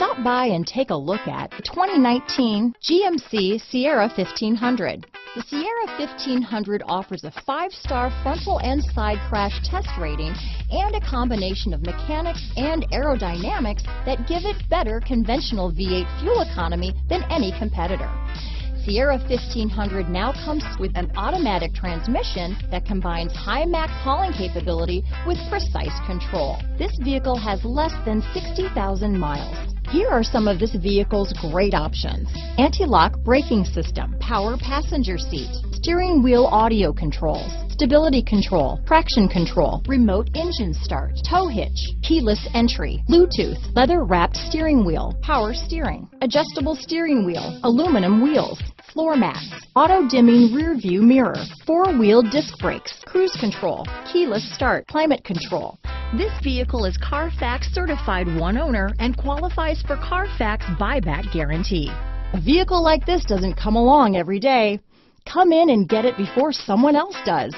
Stop by and take a look at the 2019 GMC Sierra 1500. The Sierra 1500 offers a five-star frontal and side crash test rating and a combination of mechanics and aerodynamics that give it better conventional V8 fuel economy than any competitor. Sierra 1500 now comes with an automatic transmission that combines high max hauling capability with precise control. This vehicle has less than 60,000 miles. Here are some of this vehicle's great options. Anti-lock braking system, power passenger seat, steering wheel audio controls, stability control, traction control, remote engine start, tow hitch, keyless entry, Bluetooth, leather wrapped steering wheel, power steering, adjustable steering wheel, aluminum wheels, floor mats, auto dimming rear view mirror, four wheel disc brakes, cruise control, keyless start, climate control. This vehicle is Carfax certified one owner and qualifies for Carfax buyback guarantee. A vehicle like this doesn't come along every day. Come in and get it before someone else does.